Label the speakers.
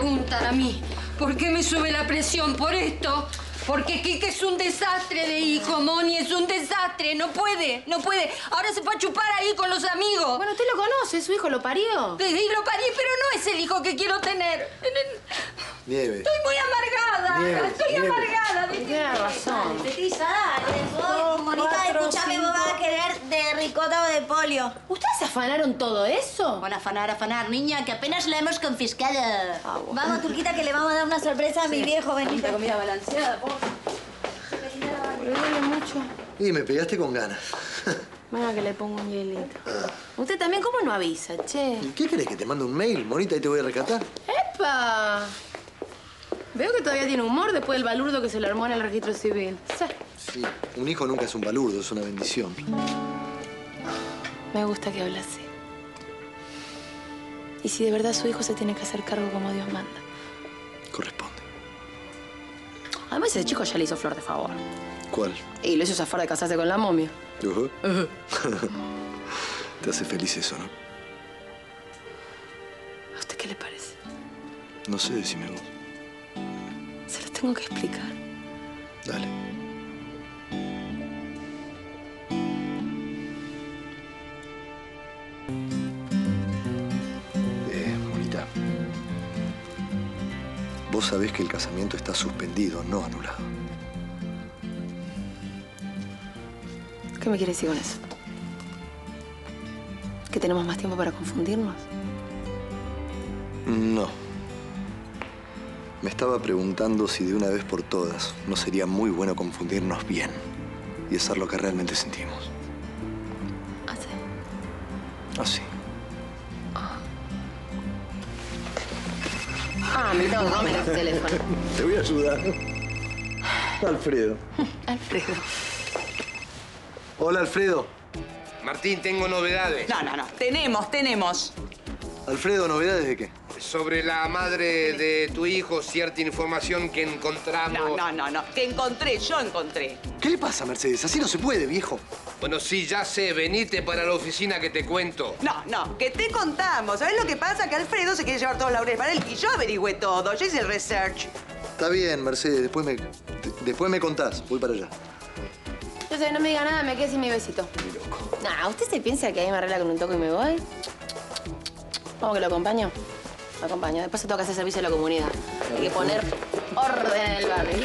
Speaker 1: preguntan a mí por qué me sube la presión por esto. Porque Kike es un desastre de hijo, Moni, es un desastre. No puede, no puede. Ahora se fue a chupar ahí con los amigos.
Speaker 2: Bueno, usted lo conoce, su hijo lo parió.
Speaker 1: Sí, lo parí, pero no es el hijo que quiero tener.
Speaker 3: Nieves.
Speaker 1: Estoy muy amargada.
Speaker 3: Nieves,
Speaker 1: Estoy
Speaker 3: Nieves.
Speaker 1: amargada.
Speaker 2: Tiene razón.
Speaker 4: Petisa, de ricota o de polio.
Speaker 2: ¿Ustedes afanaron todo eso?
Speaker 4: Bueno, afanar, afanar, niña, que apenas la hemos confiscado. Vamos, Turquita, que le vamos a dar una sorpresa a mi viejo, venite.
Speaker 2: comida balanceada, por Le duele mucho.
Speaker 3: Y me pegaste con ganas.
Speaker 2: Venga que le pongo un hielito. Usted también, ¿cómo no avisa, che?
Speaker 3: ¿Y qué querés? ¿Que te mande un mail, monita, y te voy a rescatar?
Speaker 2: ¡Epa! Veo que todavía tiene humor después del balurdo que se le armó en el registro civil. Sí.
Speaker 3: Sí. Un hijo nunca es un balurdo, es una bendición.
Speaker 2: Me gusta que hable así. Y si de verdad su hijo se tiene que hacer cargo como Dios manda.
Speaker 3: Corresponde.
Speaker 2: Además, ese chico ya le hizo flor de favor.
Speaker 3: ¿Cuál?
Speaker 2: Y lo hizo zafar de casarse con la momia.
Speaker 3: Ujú. te hace feliz eso, ¿no?
Speaker 2: ¿A usted qué le parece?
Speaker 3: No sé, decime vos.
Speaker 2: Se lo tengo que explicar.
Speaker 3: Dale. Vos sabés que el casamiento está suspendido, no anulado.
Speaker 2: ¿Qué me quiere decir con eso? ¿Que tenemos más tiempo para confundirnos?
Speaker 3: No. Me estaba preguntando si de una vez por todas no sería muy bueno confundirnos bien y hacer lo que realmente sentimos.
Speaker 2: Así.
Speaker 3: Así.
Speaker 2: Ah, me tengo que comer el teléfono.
Speaker 3: Te voy a ayudar. Alfredo.
Speaker 2: Alfredo.
Speaker 3: Hola, Alfredo.
Speaker 5: Martín, tengo novedades.
Speaker 6: No, no, no. Tenemos, tenemos.
Speaker 3: Alfredo, ¿novedades de qué?
Speaker 5: Sobre la madre de tu hijo, cierta información que encontramos.
Speaker 6: No, no, no, no. Que encontré, yo encontré.
Speaker 3: ¿Qué le pasa, Mercedes? Así no se puede, viejo.
Speaker 5: Bueno, sí, ya sé. Venite para la oficina que te cuento.
Speaker 6: No, no, que te contamos. ¿Sabes lo que pasa? Que Alfredo se quiere llevar todos los laureles para él y yo averigüé todo. Yo hice el research.
Speaker 3: Está bien, Mercedes. Después me, de- después me contás. Voy para allá.
Speaker 2: Yo sé, no me diga nada, me quedé sin mi besito. Nah, ¿usted se piensa que ahí me arregla con un toque y me voy? ¿Cómo que lo acompaño? Lo acompaño. Después se toca hacer servicio a la comunidad. Hay que poner orden en el barrio.